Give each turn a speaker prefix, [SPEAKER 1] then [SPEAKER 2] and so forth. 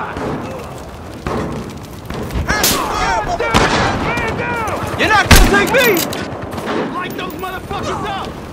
[SPEAKER 1] down! Down! You're not gonna take me! Light those motherfuckers up!